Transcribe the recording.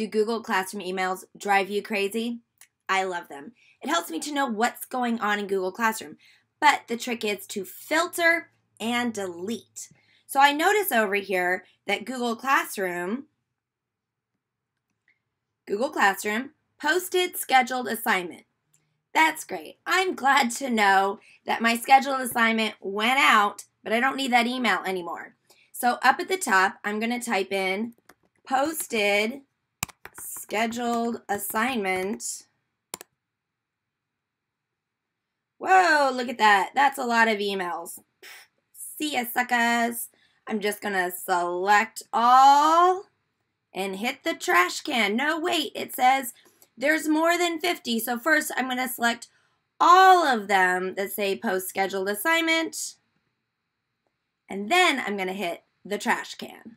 Do Google Classroom emails drive you crazy? I love them. It helps me to know what's going on in Google Classroom. But the trick is to filter and delete. So I notice over here that Google Classroom, Google Classroom posted scheduled assignment. That's great. I'm glad to know that my scheduled assignment went out, but I don't need that email anymore. So up at the top, I'm going to type in posted scheduled assignment. Whoa, look at that. That's a lot of emails. See ya, suckers. I'm just going to select all and hit the trash can. No, wait, it says there's more than 50. So first I'm going to select all of them that say post scheduled assignment. And then I'm going to hit the trash can.